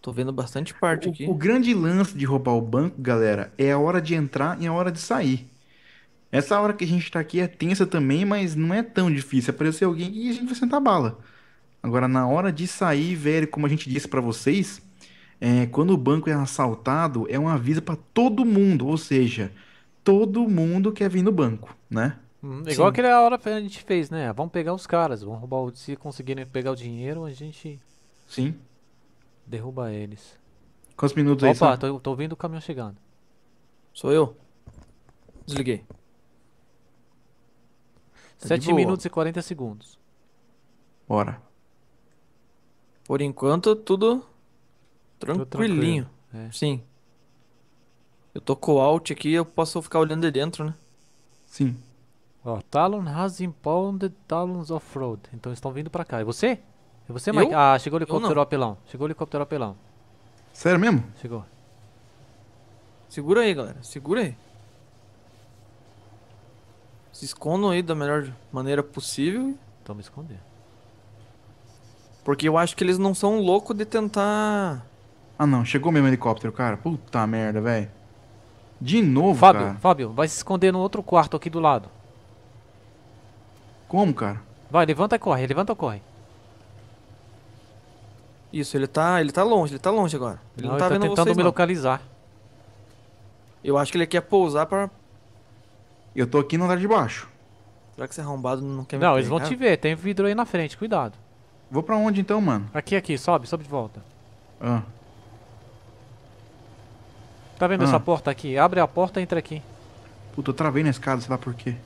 Speaker 3: Tô vendo bastante parte aqui.
Speaker 4: O, o grande lance de roubar o banco, galera, é a hora de entrar e a hora de sair. Essa hora que a gente tá aqui é tensa também, mas não é tão difícil. Aparecer alguém e a gente vai sentar bala. Agora, na hora de sair, velho, como a gente disse pra vocês, é, quando o banco é assaltado, é um aviso pra todo mundo. Ou seja, todo mundo quer vir no banco, né?
Speaker 2: Hum, igual
Speaker 3: Sim.
Speaker 2: aquela hora que a gente fez, né? Vamos pegar os caras, vamos roubar o... Se conseguirem pegar o dinheiro, a gente
Speaker 4: Sim.
Speaker 2: derruba eles.
Speaker 4: Quantos minutos aí
Speaker 2: Opa, tô, tô ouvindo o caminhão chegando.
Speaker 3: Sou eu. Desliguei. Tá de
Speaker 2: 7
Speaker 3: boa.
Speaker 2: minutos e 40 segundos.
Speaker 4: Bora.
Speaker 3: Por enquanto, tudo tranquilinho.
Speaker 2: é.
Speaker 3: Sim. Eu tô com o alt aqui, eu posso ficar olhando de dentro, né?
Speaker 4: Sim.
Speaker 2: Ó, Talon has impounded Talons off-road. Então estão vindo pra cá. É você? É você,
Speaker 3: Eu?
Speaker 2: Mike? Ah, chegou o helicóptero
Speaker 3: não.
Speaker 2: apelão. Chegou o helicóptero apelão.
Speaker 4: Sério mesmo?
Speaker 2: Chegou.
Speaker 3: Segura aí, galera. Segura aí. Se escondam aí da melhor maneira possível.
Speaker 2: Então me esconder.
Speaker 3: Porque eu acho que eles não são loucos de tentar.
Speaker 4: Ah, não. Chegou mesmo o helicóptero, cara. Puta merda, velho. De novo,
Speaker 2: Fábio,
Speaker 4: cara.
Speaker 2: Fábio, vai se esconder no outro quarto aqui do lado.
Speaker 4: Como, cara?
Speaker 2: Vai, levanta e corre, levanta ou corre.
Speaker 3: Isso, ele tá, ele tá longe, ele tá longe agora. Ele não,
Speaker 2: Não,
Speaker 3: tá
Speaker 2: ele tá
Speaker 3: vendo
Speaker 2: tentando
Speaker 3: vocês,
Speaker 2: me
Speaker 3: não.
Speaker 2: localizar.
Speaker 3: Eu acho que ele quer pousar pra.
Speaker 4: Eu tô aqui no andar de baixo.
Speaker 3: Será que esse arrombado não quer me
Speaker 2: Não, eles vão te ver. Tem vidro aí na frente, cuidado.
Speaker 4: Vou pra onde então, mano?
Speaker 2: Aqui, aqui, sobe, sobe de volta.
Speaker 4: Ah,
Speaker 2: Tá vendo
Speaker 4: Ah.
Speaker 2: essa porta aqui? Abre a porta e entra aqui.
Speaker 4: puta, eu travei na escada, sei lá por quê.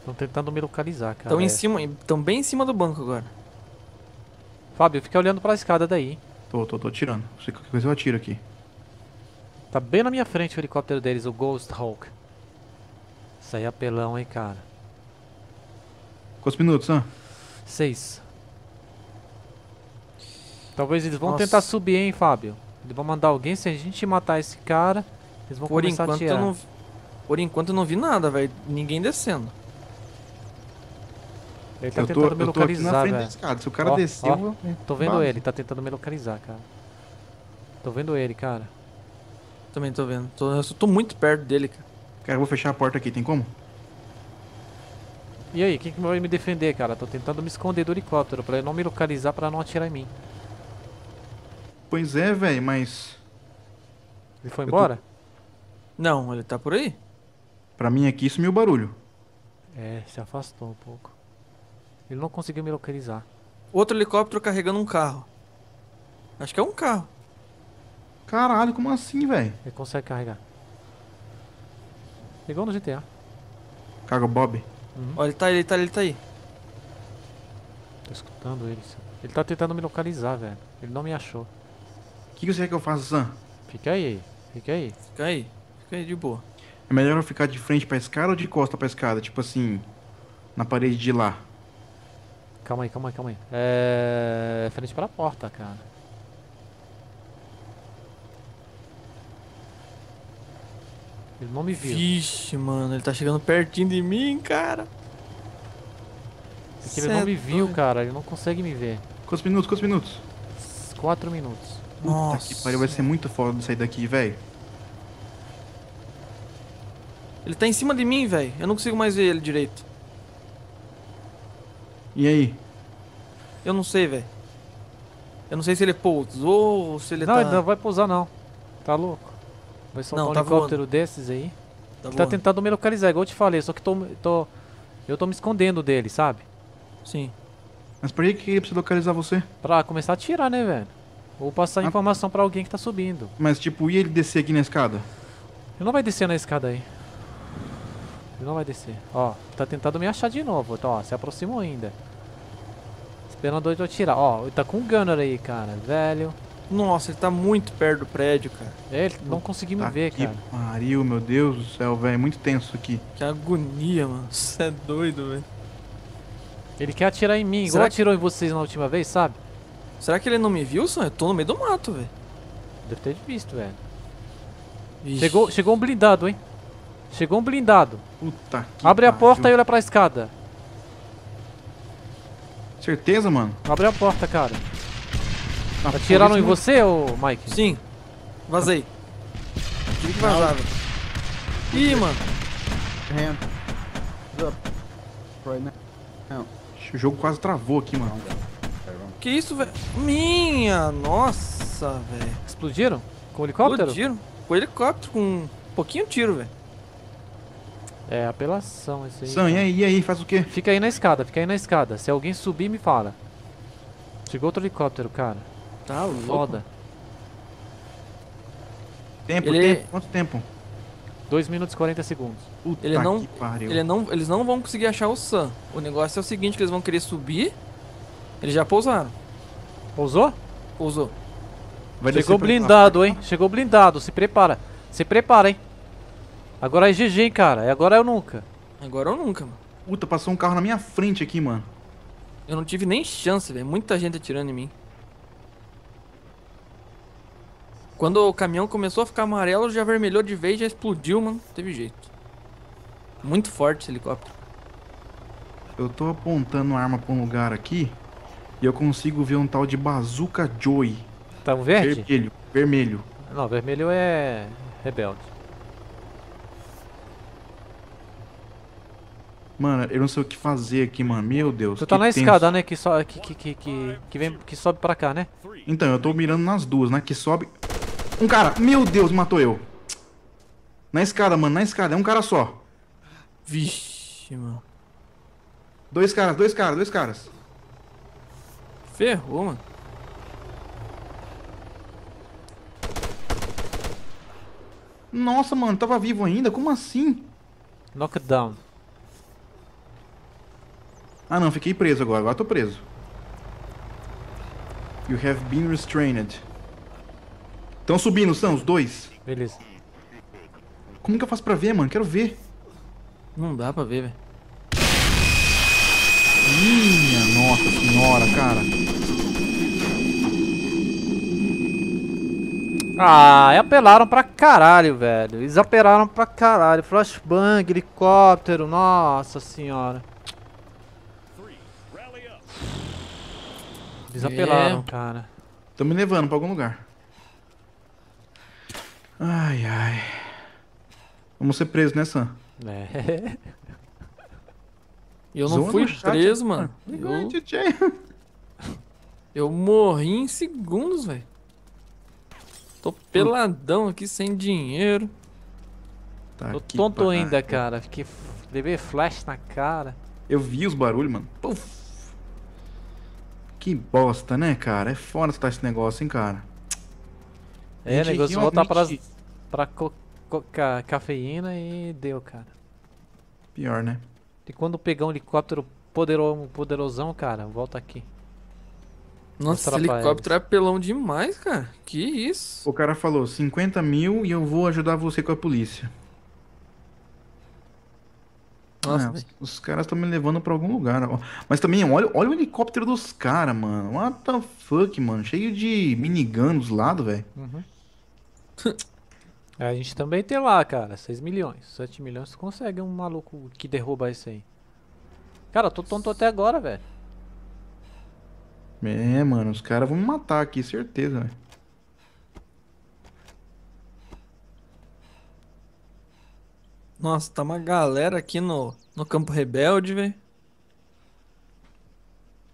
Speaker 2: Estão tentando me localizar, cara.
Speaker 3: Estão em
Speaker 2: É.
Speaker 3: cima, estão bem em cima do banco agora.
Speaker 2: Fábio, fica olhando pra escada daí.
Speaker 4: Tô, tô, tô atirando. Se qualquer coisa eu atiro aqui.
Speaker 2: Tá bem na minha frente o helicóptero deles, o Ghost Hawk. Isso aí é apelão, hein, cara.
Speaker 4: Quantos minutos, ah?
Speaker 2: Seis. Talvez eles vão
Speaker 3: Nossa.
Speaker 2: tentar subir, hein, Fábio. Eles vão mandar alguém, se a gente matar esse cara, eles vão
Speaker 3: Por
Speaker 2: começar a
Speaker 3: enquanto
Speaker 2: atirar.
Speaker 3: eu não. Por enquanto eu não vi nada, velho. Ninguém descendo.
Speaker 2: Ele tá
Speaker 4: eu
Speaker 2: tentando me
Speaker 4: tô na
Speaker 2: localizar, velho.
Speaker 4: Se o cara
Speaker 2: Ó,
Speaker 4: descer,
Speaker 2: ó.
Speaker 4: eu vou...
Speaker 2: Tô vendo
Speaker 4: Vaza.
Speaker 2: ele, tá tentando me localizar, cara. Tô vendo ele, cara.
Speaker 3: Também tô vendo. Tô, eu tô muito perto dele, cara.
Speaker 4: Cara, eu vou fechar a porta aqui, tem como?
Speaker 2: E aí, quem que vai me defender, cara? Tô tentando me esconder do helicóptero pra ele não me localizar pra não atirar em mim.
Speaker 4: Pois é, velho, mas...
Speaker 2: Ele foi
Speaker 4: Eu tô-
Speaker 2: embora?
Speaker 3: Não, ele tá por aí.
Speaker 4: Pra mim aqui sumiu o barulho.
Speaker 2: É, se afastou um pouco. Ele não conseguiu me localizar.
Speaker 3: Outro helicóptero carregando um carro. Acho que é um carro.
Speaker 4: Caralho, como assim, velho?
Speaker 2: Ele consegue carregar. Igual no GTA.
Speaker 4: Caga Bob.
Speaker 3: Olha, ele tá aí, ele tá aí, ele tá aí.
Speaker 2: Tô escutando ele. Ele tá tentando me localizar, velho. Ele não me achou.
Speaker 4: O que, que você quer que eu faça, Sam?
Speaker 2: Fica aí, fica aí.
Speaker 3: Fica aí. Fica aí de boa.
Speaker 4: É melhor eu ficar de frente pra escada ou de costa pra escada? Tipo assim, na parede de lá.
Speaker 2: Calma aí, calma aí, calma aí. É. Frente para a porta, cara. Ele não me viu.
Speaker 3: Vixe, mano, ele tá chegando pertinho de mim, cara.
Speaker 2: Porque ele não
Speaker 3: é
Speaker 2: me viu, cara. Ele não consegue me ver.
Speaker 4: Quantos minutos? Quantos minutos?
Speaker 2: Quatro minutos.
Speaker 4: Puta
Speaker 3: Nossa.
Speaker 4: que pariu, vai ser muito foda de sair daqui, velho.
Speaker 3: Ele tá em cima de mim, velho. Eu não consigo mais ver ele direito.
Speaker 4: E aí?
Speaker 3: Eu não sei, velho. Eu não sei se ele pousou ou se ele
Speaker 2: não,
Speaker 3: tá...
Speaker 2: ele não vai pousar, não. Tá louco? Vai soltar
Speaker 3: Não,
Speaker 2: um
Speaker 3: tá
Speaker 2: helicóptero desses aí.
Speaker 3: Tá
Speaker 2: Ele tá
Speaker 3: voando.
Speaker 2: tentando me localizar, igual eu te falei. Só que tô, tô, eu tô me escondendo dele, sabe?
Speaker 3: Sim.
Speaker 4: Mas por que que ele precisa localizar você?
Speaker 2: Pra começar a atirar, né, velho? Ou passar
Speaker 4: Ah.
Speaker 2: informação pra alguém que tá subindo.
Speaker 4: Mas tipo, e ele descer aqui na escada?
Speaker 2: Ele não vai descer na escada aí. Ele não vai descer. Ó, tá tentando me achar de novo. Então, ó, se aproximou ainda. Esperando eu atirar. Ó, ele tá com um gunner aí, cara. Velho.
Speaker 3: Nossa, ele tá muito perto do prédio, cara.
Speaker 2: Ele não conseguiu me
Speaker 4: Tá
Speaker 2: ver,
Speaker 4: que
Speaker 2: cara.
Speaker 4: pariu, meu Deus do céu, velho. Muito tenso aqui.
Speaker 3: Que agonia, mano. Você é doido, velho.
Speaker 2: Ele quer atirar em mim, igual
Speaker 3: Será que-
Speaker 2: atirou em vocês na última vez, sabe?
Speaker 3: Será que ele não me viu, Sam? Eu tô no meio do mato, velho.
Speaker 2: Deve ter visto, velho. Chegou, chegou um blindado, hein? Chegou um blindado.
Speaker 4: Puta que
Speaker 2: Abre a porta e olha pra escada.
Speaker 4: Certeza, mano?
Speaker 2: Abre a porta, cara.
Speaker 4: Ah,
Speaker 2: Atiraram em
Speaker 4: isso
Speaker 2: você, ô Mike?
Speaker 3: Sim. Vazei. Tive que vazar, velho. Ih, mano.
Speaker 5: hand up right now.
Speaker 4: não- O jogo quase travou aqui, mano.
Speaker 3: Que isso, velho? Minha, nossa, velho.
Speaker 2: Explodiram? Com o helicóptero?
Speaker 3: Explodiram. Com helicóptero, com um pouquinho tiro, velho.
Speaker 2: É, apelação isso aí.
Speaker 4: Sam, e aí, e aí, faz o quê?
Speaker 2: Fica aí na escada, fica aí na escada. Se alguém subir, me fala. Chegou outro helicóptero, cara.
Speaker 3: Tá louco.
Speaker 2: Foda.
Speaker 4: Tempo,
Speaker 3: Ele-
Speaker 4: tempo, quanto tempo?
Speaker 2: 2 minutos e 40 segundos.
Speaker 4: Puta
Speaker 3: Ele não-
Speaker 4: que pariu.
Speaker 3: Ele não, eles não vão conseguir achar o Sam. O negócio é o seguinte, que eles vão querer subir. Eles já pousaram.
Speaker 2: Pousou?
Speaker 3: Pousou.
Speaker 4: Vai descer
Speaker 2: Chegou
Speaker 4: pra-
Speaker 2: blindado, hein? Chegou blindado. Se prepara. Se prepara, hein? Agora é GG, hein, cara. É agora ou nunca.
Speaker 3: Agora ou nunca, mano.
Speaker 4: Puta, passou um carro na minha frente aqui, mano.
Speaker 3: Eu não tive nem chance, velho. Muita gente atirando em mim. Quando o caminhão começou a ficar amarelo, já vermelhou de vez, já explodiu, mano. Não teve jeito. Muito forte esse helicóptero.
Speaker 4: Eu tô apontando a arma pra um lugar aqui e eu consigo ver um tal de Bazooka Joy.
Speaker 2: Tá um verde?
Speaker 4: Vermelho, vermelho.
Speaker 2: Não, vermelho é rebelde.
Speaker 4: Mano, eu não sei o que fazer aqui, mano. Meu Deus.
Speaker 2: Tu tá
Speaker 4: que
Speaker 2: na
Speaker 4: tenso.
Speaker 2: escada, né? Que, so, que, que, que, que, que, vem, que sobe pra cá, né?
Speaker 4: Então, eu tô mirando nas duas, né? Que sobe. Um cara, meu Deus, matou eu. Na escada, mano, na escada. É um cara só.
Speaker 3: Vixe, mano.
Speaker 4: Dois caras, dois caras, dois caras.
Speaker 3: Ferrou, mano.
Speaker 4: Nossa, mano, tava vivo ainda? Como assim?
Speaker 2: Knockdown.
Speaker 4: Ah, não, fiquei preso agora. Agora tô preso. You have been restrained. Estão subindo, são os dois.
Speaker 2: Beleza.
Speaker 4: Como que eu faço pra ver, mano? Quero ver.
Speaker 3: Não dá pra ver, velho.
Speaker 4: Minha nossa senhora, cara.
Speaker 2: Ah, e apelaram pra caralho, velho. Eles apelaram pra caralho. Flashbang, helicóptero, nossa senhora. Eles
Speaker 3: É.
Speaker 2: apelaram, cara.
Speaker 4: Tô me levando pra algum lugar. Ai, ai. Vamos ser presos, né, Sam?
Speaker 2: É.
Speaker 3: Eu não
Speaker 4: Zona
Speaker 3: fui preso, mano. Eu, eu morri em segundos, velho. Tô peladão aqui, sem dinheiro.
Speaker 2: Tô
Speaker 4: que
Speaker 2: tonto
Speaker 4: pariu.
Speaker 2: ainda, cara. Fiquei. Levei flash na cara.
Speaker 4: Eu vi os barulhos, mano. Puf. Que bosta, né, cara? É foda estar esse negócio, hein, cara.
Speaker 2: É, negócio voltar pras,
Speaker 4: realmente-
Speaker 2: pra co- co- ca- cafeína e deu, cara.
Speaker 4: Pior, né?
Speaker 2: E quando pegar um helicóptero podero, poderosão, cara, volta aqui.
Speaker 3: Nossa, esse helicóptero é pelão demais, cara. Que isso?
Speaker 4: O cara falou 50 mil e eu vou ajudar você com a polícia.
Speaker 3: Nossa,
Speaker 4: Ah, os, caras estão me levando pra algum lugar. ó. Mas também, olha, olha o helicóptero dos caras, mano. What the fuck, mano? Cheio de minigun dos lados, velho.
Speaker 2: É, a gente também tem lá, cara, 6 milhões. 7 milhões, tu consegue um maluco que derruba isso aí. Cara, eu tô tonto até agora, velho.
Speaker 4: É, mano, os caras vão me matar aqui, certeza, velho.
Speaker 3: Nossa, tá uma galera aqui no, no Campo Rebelde, velho.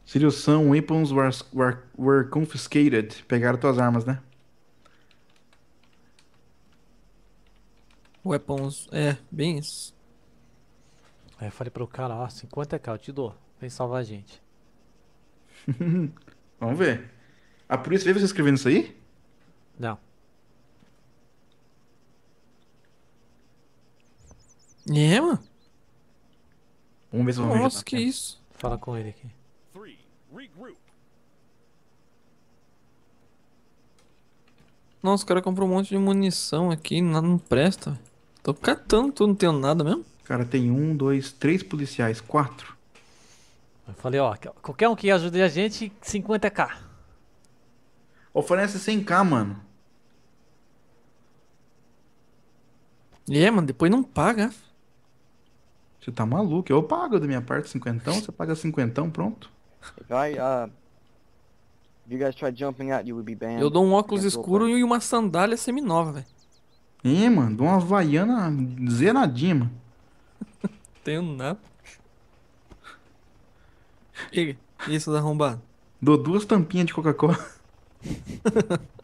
Speaker 4: Sirius Sun, weapons were, were, were confiscated. Pegaram tuas armas, né?
Speaker 3: Weapons. É, bem isso.
Speaker 2: Aí eu falei pro cara, ó, 50k, eu te dou. Vem salvar a gente.
Speaker 4: Vamos ver. A polícia veio você escrevendo isso aí?
Speaker 2: Não.
Speaker 3: É, mano?
Speaker 4: Vamos ver se vou
Speaker 3: Nossa, que isso?
Speaker 2: Fala com ele aqui.
Speaker 3: Nossa, o cara comprou um monte de munição aqui, nada não presta. Tô catando tudo, não tenho nada mesmo.
Speaker 4: Cara, tem um, dois, três policiais, quatro.
Speaker 2: Eu falei, ó, que- qualquer um que ajude a gente, 50k.
Speaker 4: Oferece 100k, mano.
Speaker 3: É, mano, depois não paga.
Speaker 4: Você tá maluco? Eu pago da minha parte cinquentão, você paga cinquentão, pronto.
Speaker 6: If I, uh, if you guys tried jumping out, you would be banned.
Speaker 3: Eu dou um óculos escuro e uma sandália seminova, velho.
Speaker 4: Ih, mano, dou uma havaiana zeradinha, mano.
Speaker 3: Tenho nada. E isso da arrombado.
Speaker 4: Dou duas tampinhas de Coca-Cola.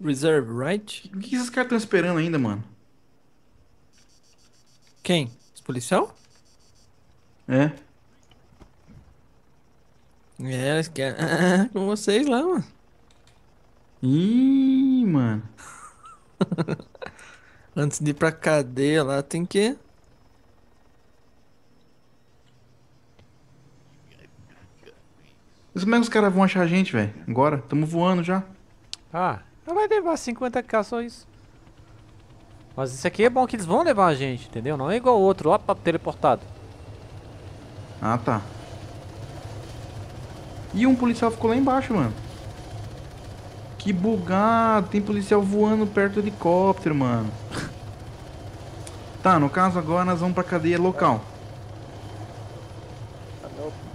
Speaker 3: Reserve, right?
Speaker 4: O que esses caras estão esperando ainda, mano?
Speaker 3: Quem? Os policial?
Speaker 4: É.
Speaker 3: É, eles querem. Ah, com vocês lá, mano.
Speaker 4: Ih, mano.
Speaker 3: Antes de ir pra cadeia lá, tem que.
Speaker 4: Mas como é que os caras vão achar a gente, velho? Agora? Tamo voando já.
Speaker 2: Ah, vai levar 50k só isso. Mas isso aqui é bom que eles vão levar a gente, entendeu? Não é igual o outro, ó, pra teleportado.
Speaker 4: Ah, tá. E um policial ficou lá embaixo, mano. Que bugado. Tem policial voando perto do helicóptero, mano. Tá, no caso agora nós vamos pra cadeia local.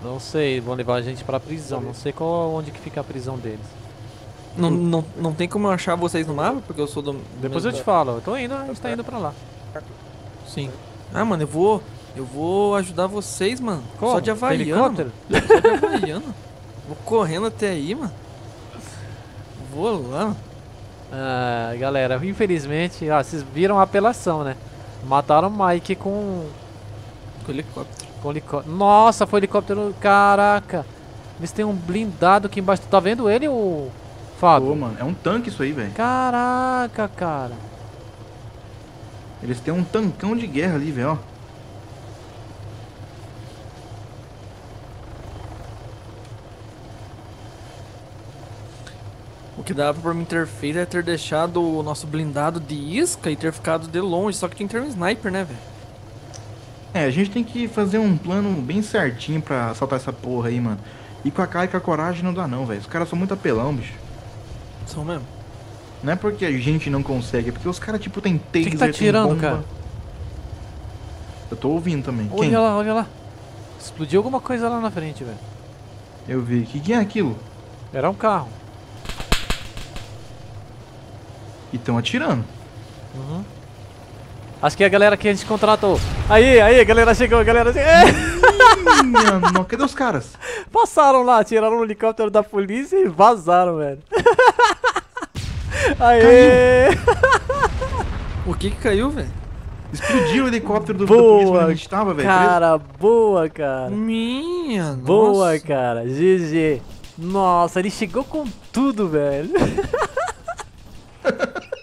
Speaker 2: Não sei, vão levar a gente pra prisão. Não sei qual, onde que fica a prisão deles.
Speaker 3: Não, não, não tem como eu achar vocês no mapa, porque eu sou do.
Speaker 2: Depois eu te falo, eu tô indo, a gente tá indo pra lá.
Speaker 3: Sim. Ah, mano, eu vou. Eu vou ajudar vocês, mano.
Speaker 2: Como?
Speaker 3: Só de
Speaker 2: Tem
Speaker 3: Havaiana.
Speaker 2: helicóptero?
Speaker 3: Só de Havaiana. vou correndo até aí, mano. Vou.
Speaker 2: Ah, galera, infelizmente, ah, vocês viram a apelação, né? Mataram o Mike com,
Speaker 3: Com helicóptero.
Speaker 2: com helicóptero. Nossa, foi helicóptero. Caraca! Eles têm um blindado aqui embaixo. Tu tá vendo ele, o Fábio?
Speaker 4: Pô, mano, é um tanque isso aí, velho.
Speaker 2: Caraca, cara.
Speaker 4: Eles têm um tancão de guerra ali, velho, ó.
Speaker 3: O que dava pra mim ter feito é ter deixado o nosso blindado de isca e ter ficado de longe. Só que tinha que ter um sniper, né, velho?
Speaker 4: É, a gente tem que fazer um plano bem certinho pra assaltar essa porra aí, mano. E com a cara e com a coragem não dá não, velho. Os caras são muito apelão, bicho.
Speaker 3: São mesmo.
Speaker 4: Não é porque a gente não consegue, é porque os caras, tipo, tem taser,
Speaker 2: que tá tirando,
Speaker 4: bomba.
Speaker 2: cara?
Speaker 4: Eu tô ouvindo também.
Speaker 2: Olha
Speaker 4: Quem?
Speaker 2: lá, olha lá. Explodiu alguma coisa lá na frente, velho.
Speaker 4: Eu vi. Que que é aquilo?
Speaker 2: Era um carro.
Speaker 4: E tão atirando.
Speaker 2: Uhum. Acho que é a galera que a gente contratou. Aí, aí, a galera chegou, a galera chegou. É!
Speaker 4: Minha no... Cadê os caras?
Speaker 2: Passaram lá, tiraram o helicóptero da polícia e vazaram, velho. Aê!
Speaker 3: O que que caiu, velho?
Speaker 4: Explodiu o helicóptero do, onde
Speaker 2: Boa,
Speaker 4: a gente tava, velho.
Speaker 2: Cara, boa, cara.
Speaker 3: Minha,
Speaker 2: Boa,
Speaker 3: nossa.
Speaker 2: cara. GG. Nossa, ele chegou com tudo, velho.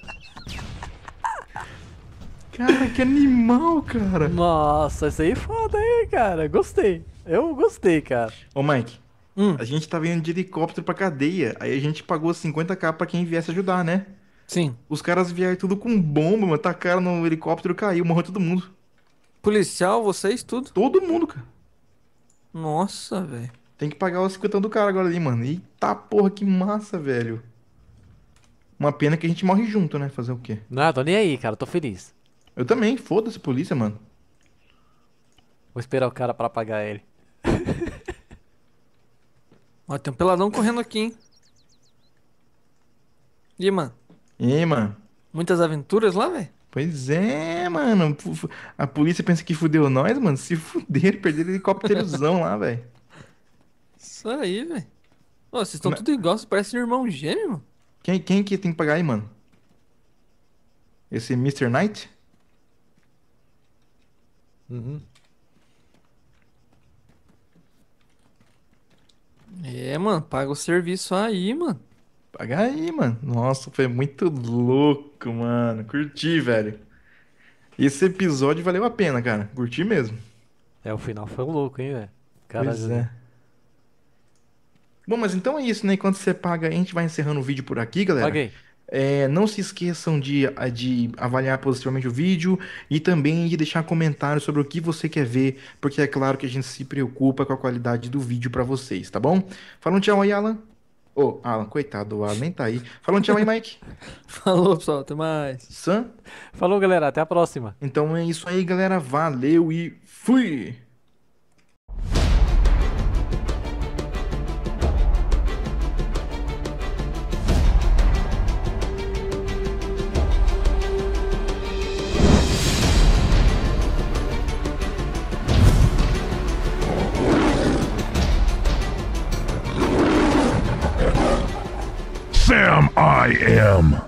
Speaker 4: Cara, que animal, cara.
Speaker 2: Nossa, isso aí é foda aí, cara. Gostei. Eu gostei, cara.
Speaker 4: Ô, Mike,
Speaker 3: Hum,
Speaker 4: a gente tava indo de helicóptero pra cadeia. Aí a gente pagou 50k pra quem viesse ajudar, né?
Speaker 3: sim.
Speaker 4: Os caras vieram tudo com bomba, mano. Tacaram no helicóptero, caiu, morreu todo mundo.
Speaker 3: Policial, vocês, tudo?
Speaker 4: Todo mundo, cara.
Speaker 3: Nossa, velho.
Speaker 4: Tem que pagar os 50 do cara agora ali, mano. Eita porra, que massa, velho. Uma pena que a gente morre junto, né? Fazer o quê?
Speaker 2: Não, tô nem aí, cara. Tô feliz.
Speaker 4: Eu também, foda-se polícia, mano.
Speaker 2: Vou esperar o cara pra pagar ele.
Speaker 3: Ó, tem um peladão correndo aqui, hein? E aí, mano?
Speaker 4: E aí, mano?
Speaker 3: Muitas aventuras lá, velho?
Speaker 4: Pois é, mano. A polícia pensa que fudeu nós, mano. Se fuderam, perderam helicópterozão lá, velho.
Speaker 3: Isso aí, velho. Ô, vocês estão
Speaker 4: Mas-
Speaker 3: tudo igual, vocês parecem irmão gêmeo, mano.
Speaker 4: Quem, quem que tem que pagar aí, mano? Esse Mr. Knight?
Speaker 2: Uhum.
Speaker 3: É, mano, paga o serviço aí, mano.
Speaker 4: Paga aí, mano. Nossa, foi muito louco, mano. Curti, velho. Esse episódio valeu a pena, cara. Curti mesmo.
Speaker 2: É, o final foi louco, hein, velho. Cara,
Speaker 4: Pois é. Bom, mas então é isso, né? Enquanto você paga, a gente vai encerrando o vídeo por aqui, galera.
Speaker 2: Paguei.
Speaker 4: É, não se esqueçam de, de avaliar positivamente o vídeo e também de deixar comentários sobre o que você quer ver, porque é claro que a gente se preocupa com a qualidade do vídeo pra vocês, tá bom? Fala um tchau aí, Alan. Ô, Alan, coitado, o Alan nem tá aí. Fala um tchau aí, Mike.
Speaker 3: Falou, pessoal, até mais.
Speaker 4: Sam.
Speaker 2: Falou, galera. Até a próxima.
Speaker 4: Então é isso aí, galera. Valeu e fui!
Speaker 1: Am.